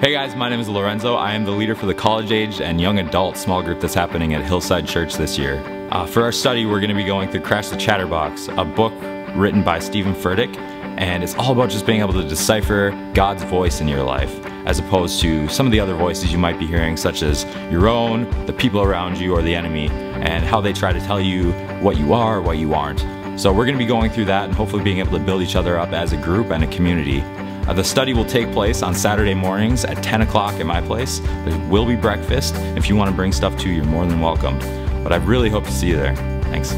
Hey guys, my name is Lorenzo. I am the leader for the college age and young adult small group that's happening at Hillside Church this year. Uh, for our study, we're going to be going through Crash the Chatterbox, a book written by Steven Furtick, and it's all about just being able to decipher God's voice in your life, as opposed to some of the other voices you might be hearing, such as your own, the people around you, or the enemy, and how they try to tell you what you are, what you aren't. So we're going to be going through that and hopefully being able to build each other up as a group and a community. Uh, the study will take place on Saturday mornings at 10 o'clock at my place. There will be breakfast. If you want to bring stuff too, you're more than welcome. But I really hope to see you there. Thanks.